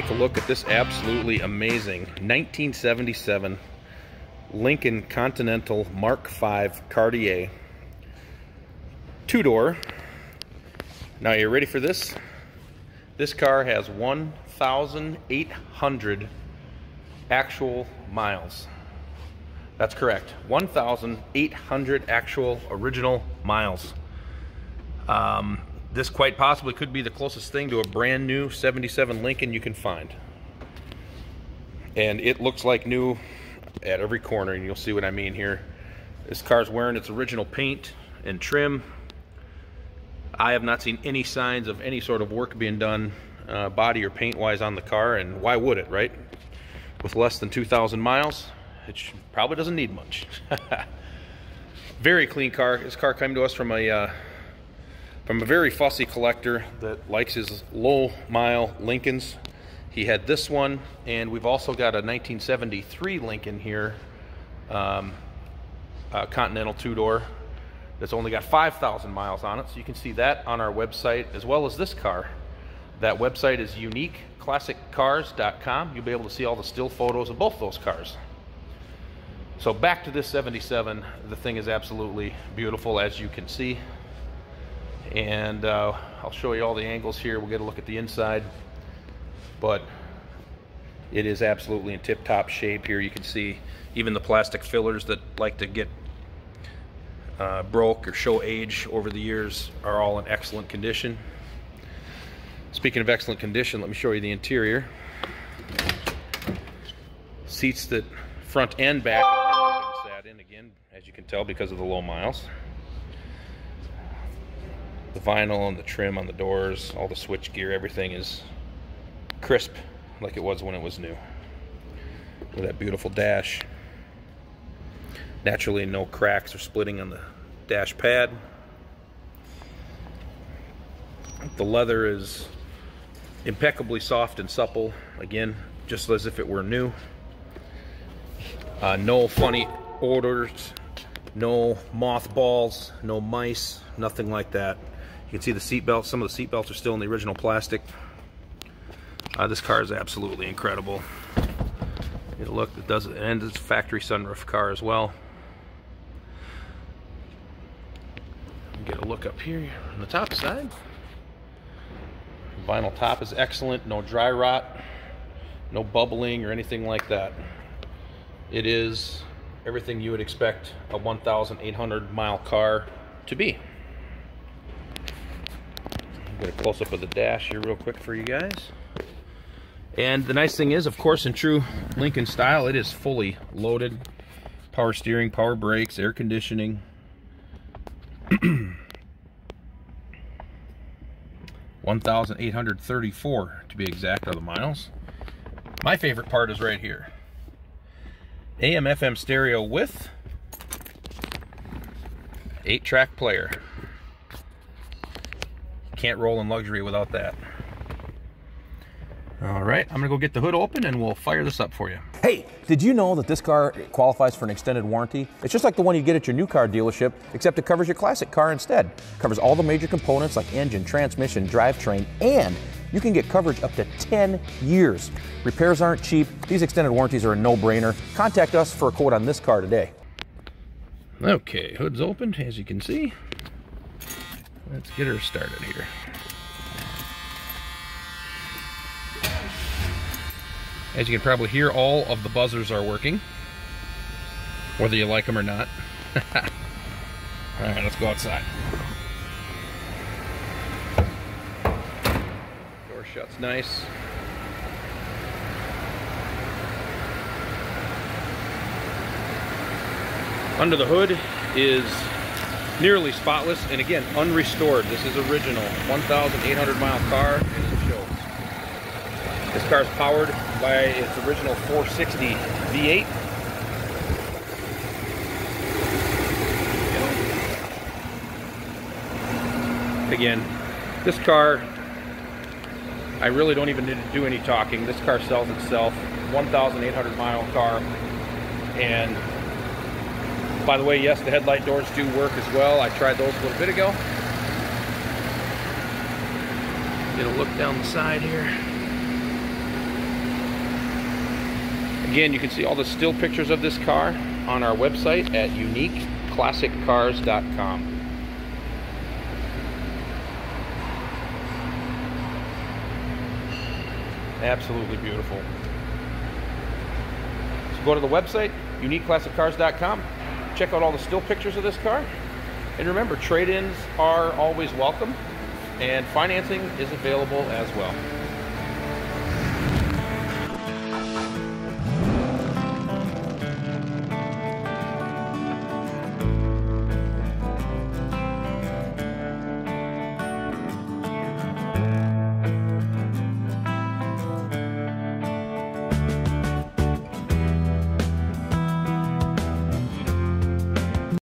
take a look at this absolutely amazing 1977 Lincoln Continental Mark V Cartier two-door. Now, you're ready for this? This car has 1,800 actual miles. That's correct. 1,800 actual original miles. Um, this quite possibly could be the closest thing to a brand new 77 Lincoln you can find. And it looks like new at every corner, and you'll see what I mean here. This car's wearing its original paint and trim. I have not seen any signs of any sort of work being done uh, body or paint wise on the car, and why would it, right? With less than 2,000 miles, it probably doesn't need much. very clean car. This car came to us from a uh, from a very fussy collector that likes his low mile Lincolns. He had this one, and we've also got a 1973 Lincoln here, um, Continental two door that's only got 5,000 miles on it. So you can see that on our website as well as this car. That website is uniqueclassiccars.com. You'll be able to see all the still photos of both those cars. So back to this 77. The thing is absolutely beautiful as you can see. And uh, I'll show you all the angles here. We'll get a look at the inside. But it is absolutely in tip-top shape here. You can see even the plastic fillers that like to get uh, broke or show age over the years are all in excellent condition. Speaking of excellent condition, let me show you the interior. Seats that front and back sat in again, as you can tell because of the low miles. The vinyl and the trim on the doors, all the switch gear, everything is crisp like it was when it was new. With that beautiful dash. Naturally, no cracks or splitting on the dash pad. The leather is impeccably soft and supple. Again, just as if it were new. Uh, no funny odors, no mothballs, no mice, nothing like that. You can see the seat belts. Some of the seat belts are still in the original plastic. Uh, this car is absolutely incredible. Look, it does, and it's a factory sunroof car as well. Get a look up here on the top side. Vinyl top is excellent, no dry rot, no bubbling or anything like that. It is everything you would expect a 1,800 mile car to be. Get a close up of the dash here real quick for you guys. And the nice thing is, of course, in true Lincoln style, it is fully loaded. Power steering, power brakes, air conditioning. 1,834 to be exact are the miles. My favorite part is right here. AM FM stereo with 8-track player. Can't roll in luxury without that. All right, I'm gonna go get the hood open and we'll fire this up for you. Hey, did you know that this car qualifies for an extended warranty? It's just like the one you get at your new car dealership, except it covers your classic car instead. covers all the major components like engine, transmission, drivetrain, and you can get coverage up to 10 years. Repairs aren't cheap. These extended warranties are a no-brainer. Contact us for a quote on this car today. Okay, hood's opened, as you can see. Let's get her started here. As you can probably hear, all of the buzzers are working, whether you like them or not. all right, let's go outside. Door shuts nice. Under the hood is nearly spotless and again unrestored. This is original 1,800 mile car this car is powered by its original 460 V8. Again, this car, I really don't even need to do any talking. This car sells itself, 1,800 mile car. And by the way, yes, the headlight doors do work as well. I tried those a little bit ago. Get a look down the side here. Again, you can see all the still pictures of this car on our website at uniqueclassiccars.com. Absolutely beautiful. So go to the website, uniqueclassiccars.com. Check out all the still pictures of this car. And remember, trade ins are always welcome, and financing is available as well.